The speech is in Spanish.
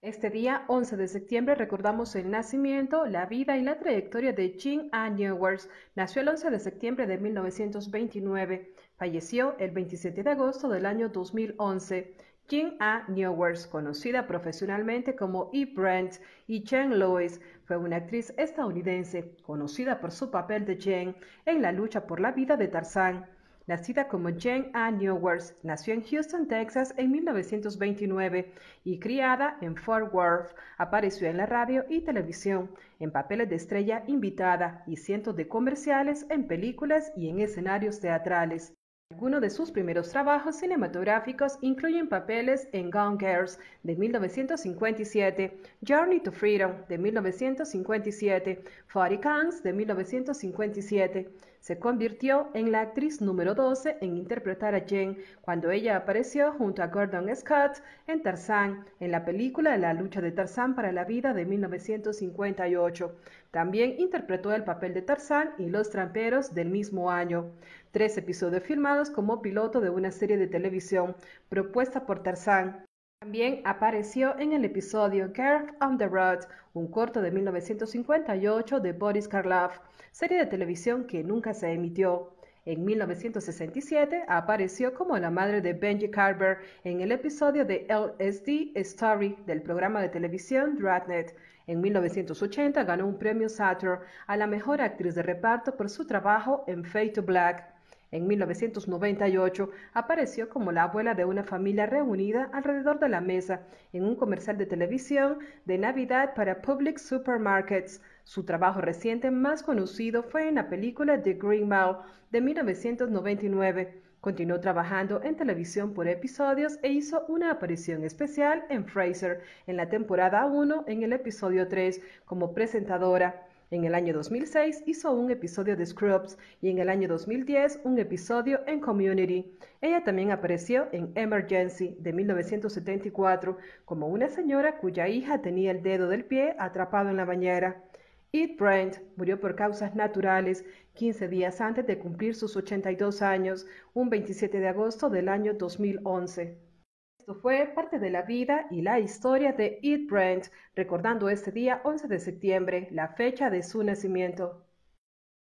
Este día, 11 de septiembre, recordamos el nacimiento, la vida y la trayectoria de Jean A. Newers. Nació el 11 de septiembre de 1929. Falleció el 27 de agosto del año 2011. Jean A. Newers, conocida profesionalmente como E. Brent y Jane Lewis, fue una actriz estadounidense conocida por su papel de Jane en la lucha por la vida de Tarzán. Nacida como Jane A. Newers, nació en Houston, Texas en 1929 y criada en Fort Worth, apareció en la radio y televisión, en papeles de estrella invitada y cientos de comerciales en películas y en escenarios teatrales. Algunos de sus primeros trabajos cinematográficos incluyen papeles en Gone Girls de 1957, Journey to Freedom de 1957, Forty Cans de 1957. Se convirtió en la actriz número 12 en interpretar a Jane cuando ella apareció junto a Gordon Scott en Tarzán, en la película La lucha de Tarzán para la vida de 1958. También interpretó el papel de Tarzán y Los Tramperos del mismo año. Tres episodios filmados como piloto de una serie de televisión propuesta por Tarzán. También apareció en el episodio Girl on the Road, un corto de 1958 de Boris Karloff, serie de televisión que nunca se emitió. En 1967 apareció como la madre de Benji Carver en el episodio de LSD Story del programa de televisión Dragnet. En 1980 ganó un premio Saturn a la mejor actriz de reparto por su trabajo en Fade to Black. En 1998 apareció como la abuela de una familia reunida alrededor de la mesa en un comercial de televisión de Navidad para Public Supermarkets. Su trabajo reciente más conocido fue en la película The Green Mile de 1999. Continuó trabajando en televisión por episodios e hizo una aparición especial en Fraser en la temporada 1 en el episodio 3 como presentadora. En el año 2006 hizo un episodio de Scrubs y en el año 2010 un episodio en Community. Ella también apareció en Emergency de 1974 como una señora cuya hija tenía el dedo del pie atrapado en la bañera. Ed Brent murió por causas naturales 15 días antes de cumplir sus 82 años, un 27 de agosto del año 2011. Esto fue parte de la vida y la historia de Ed Brent, recordando este día 11 de septiembre, la fecha de su nacimiento.